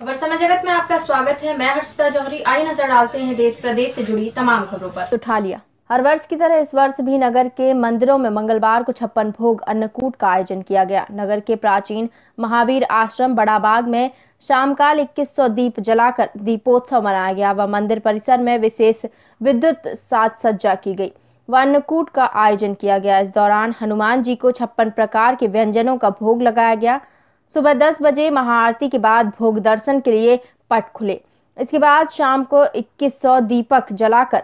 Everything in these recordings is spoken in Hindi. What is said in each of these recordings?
खबर समय जगत में आपका स्वागत है। मैं हर्षिता जौहरी आई नज़र डालते हैं देश प्रदेश से जुड़ी तमाम खबरों पर। उठा लिया। हर वर्ष की तरह इस वर्ष भी नगर के मंदिरों में मंगलवार को छप्पन भोग अन्नकूट का आयोजन किया गया। नगर के प्राचीन महावीर आश्रम बड़ा बाग में शाम काल इक्कीस दीप जलाकर दीपोत्सव मनाया गया। व मंदिर परिसर में विशेष विद्युत साज सज्जा की गई। व अन्नकूट का आयोजन किया गया। इस दौरान हनुमान जी को छप्पन प्रकार के व्यंजनों का भोग लगाया गया। सुबह दस बजे महाआरती के बाद भोग दर्शन के लिए पट खुले। इसके बाद शाम को 2100 दीपक जलाकर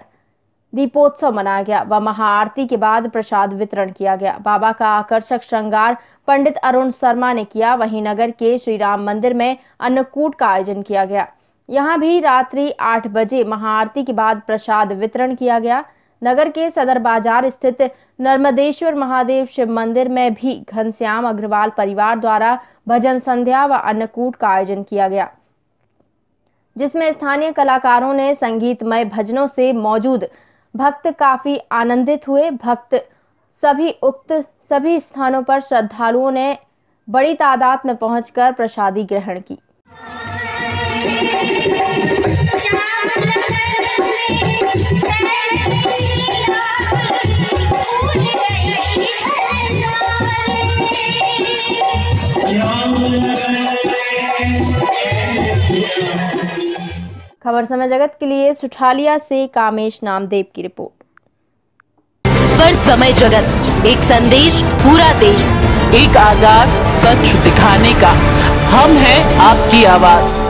दीपोत्सव मनाया गया व महाआरती के बाद प्रसाद वितरण किया गया। बाबा का आकर्षक श्रृंगार पंडित अरुण शर्मा ने किया। वहीं नगर के श्री राम मंदिर में अन्नकूट का आयोजन किया गया। यहाँ भी रात्रि आठ बजे महाआरती के बाद प्रसाद वितरण किया गया। नगर के सदर बाज़ार स्थित नर्मदेश्वर महादेव शिव मंदिर में भी घनश्याम अग्रवाल परिवार द्वारा भजन संध्या व अन्नकूट का आयोजन किया गया, जिसमें स्थानीय कलाकारों ने संगीतमय भजनों से मौजूद भक्त काफ़ी आनंदित हुए। भक्त सभी उक्त सभी स्थानों पर श्रद्धालुओं ने बड़ी तादाद में पहुंचकर प्रसादी ग्रहण की। खबर समय जगत के लिए सुठालिया से कामेश नामदेव की रिपोर्ट। खबर समय जगत, एक संदेश पूरा देश, एक आगाज़ सच दिखाने का। हम हैं आपकी आवाज़।